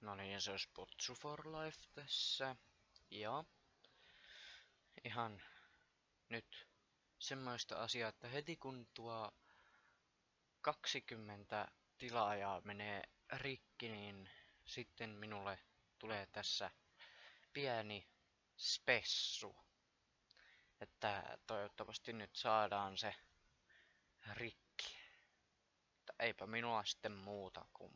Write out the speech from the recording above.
No niin, se olisi Potsu for Life tässä. Ja ihan nyt semmoista asiaa, että heti kun tuo 20 tilaajaa menee rikki, niin sitten minulle tulee tässä pieni spessu. Että toivottavasti nyt saadaan se rikki. Mutta eipä minua sitten muuta kuin